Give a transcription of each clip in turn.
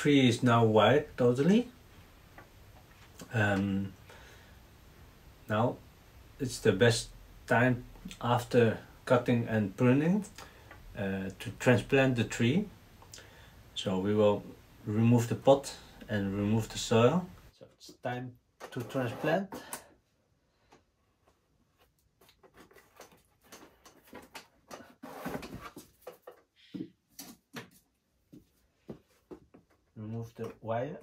tree is now white totally. Um, now it's the best time after cutting and pruning uh, to transplant the tree. So we will remove the pot and remove the soil. So it's time to transplant. Remove the wire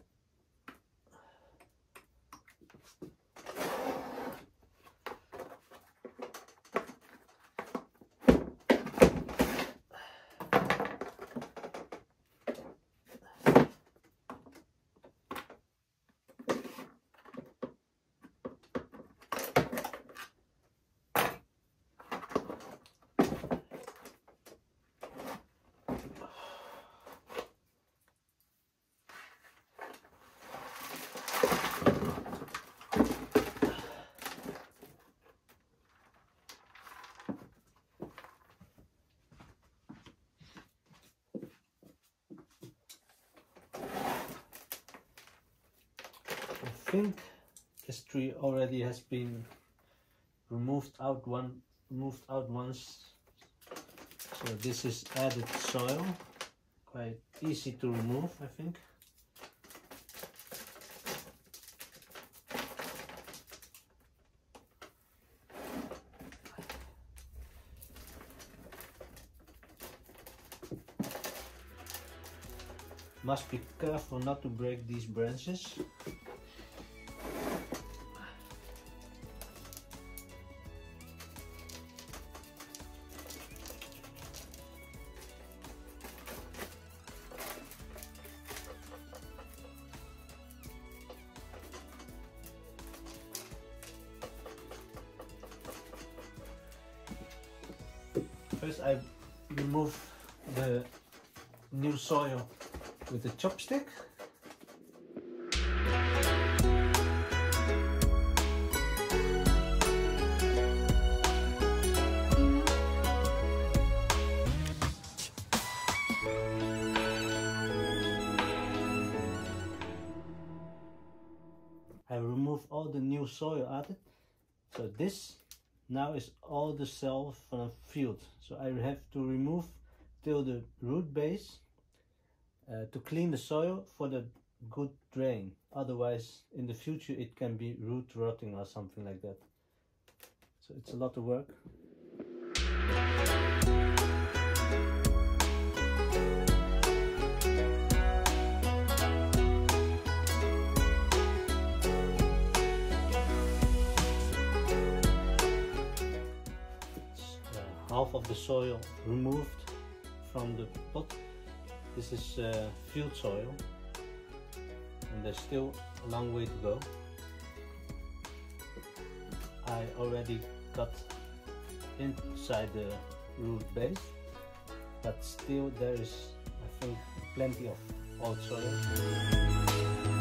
think this tree already has been removed out one moved out once. So this is added soil quite easy to remove I think. Must be careful not to break these branches First I remove the new soil with the chopstick. I remove all the new soil added. So this now is all the cell from a field. So I have to remove till the root base uh, to clean the soil for the good drain. Otherwise in the future it can be root rotting or something like that. So it's a lot of work half of the soil removed from the pot. This is uh, field soil and there's still a long way to go. I already cut inside the root base but still there is I think plenty of old soil.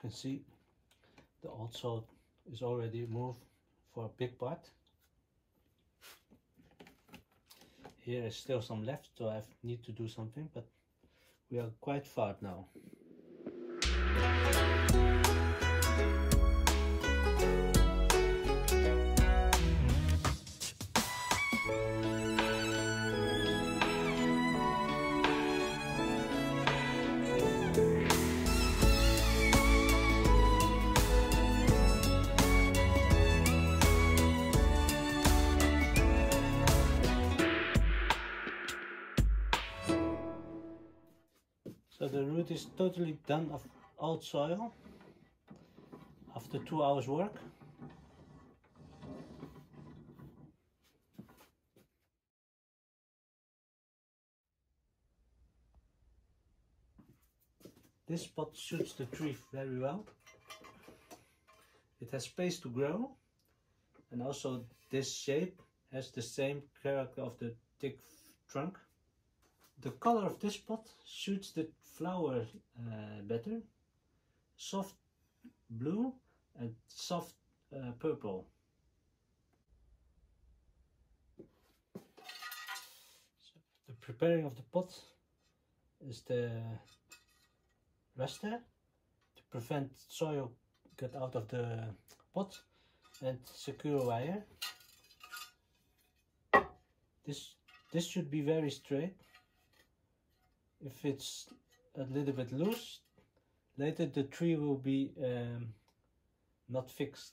Can see the old salt is already moved for a big part. Here is still some left, so I need to do something, but we are quite far now. Root is totally done of old soil after two hours work. This pot suits the tree very well. It has space to grow and also this shape has the same character of the thick trunk. The color of this pot suits the flower uh, better. Soft blue and soft uh, purple. So the preparing of the pot is the raster to prevent soil get out of the pot and secure wire. This this should be very straight. If it's a little bit loose, later the tree will be um, not fixed.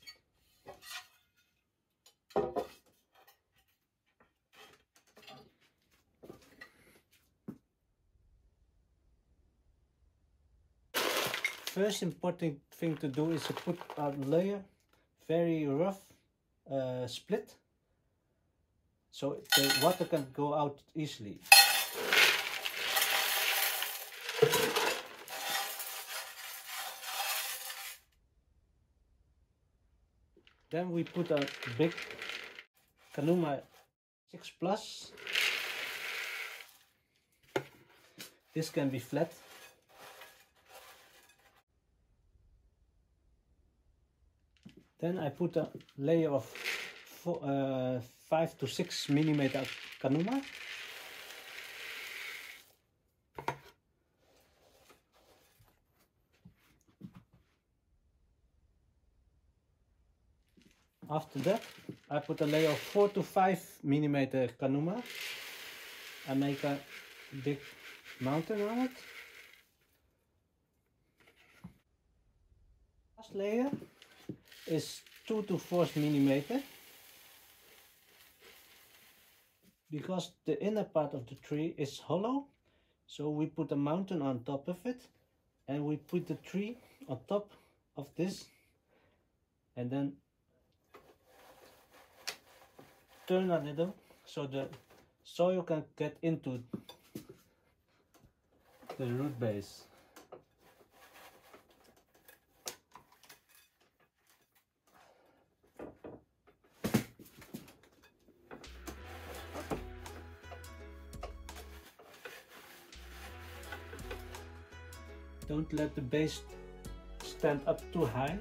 First important thing to do is to put a layer very rough uh, split so the water can go out easily. Then we put a big Kanuma 6 Plus. This can be flat. Then I put a layer of four, uh, 5 to 6 millimeter Kanuma. After that, I put a layer of 4 to 5 millimeter Kanuma. I make a big mountain on it. Last layer is 2 to 4 millimeter because the inner part of the tree is hollow so we put a mountain on top of it and we put the tree on top of this and then turn a little so the soil can get into the root base Don't let the base stand up too high.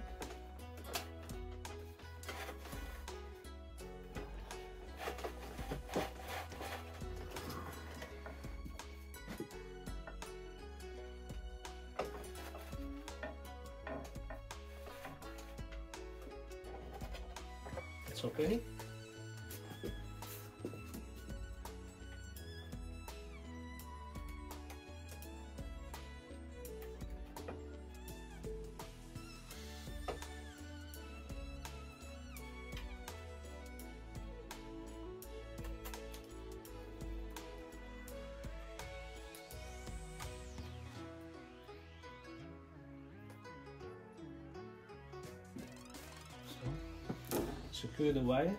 Secure the wire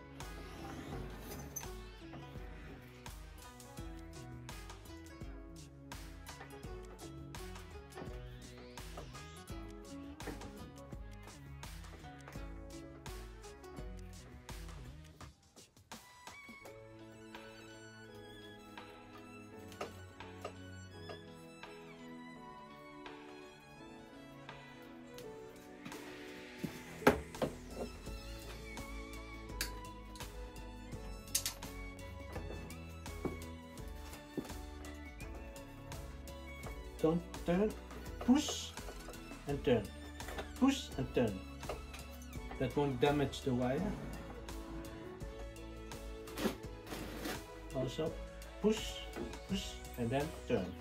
don't turn. Push and turn. Push and turn. That won't damage the wire. Also push push and then turn.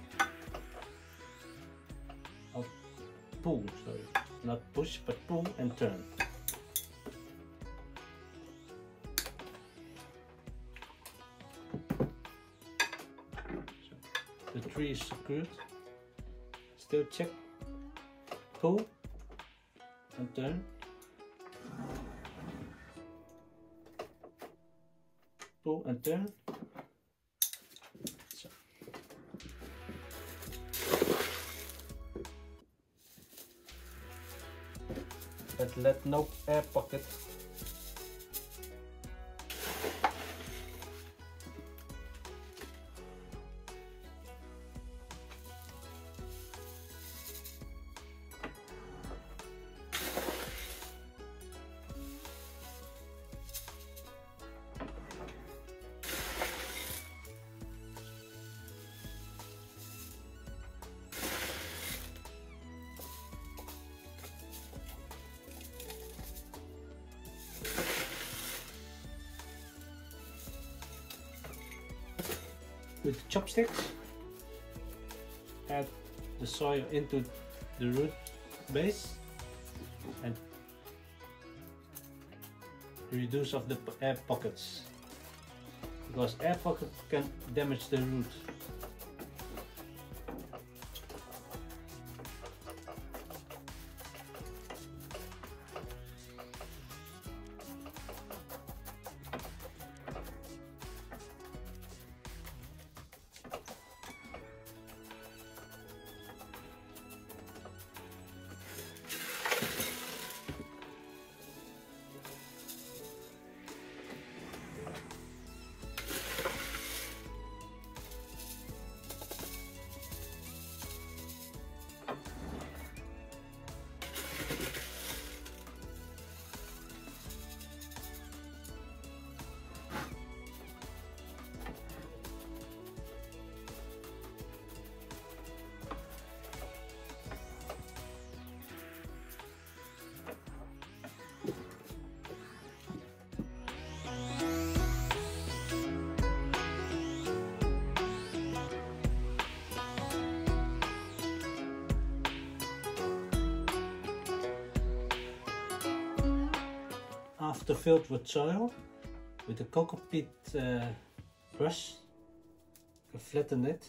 Or pull sorry. Not push but pull and turn. The tree is secured still check. Pull and turn. Pull and turn. So. But let no air pocket with chopsticks add the soil into the root base and reduce of the air pockets. Because air pocket can damage the root after filled with soil with a coco peat uh, brush, flatten it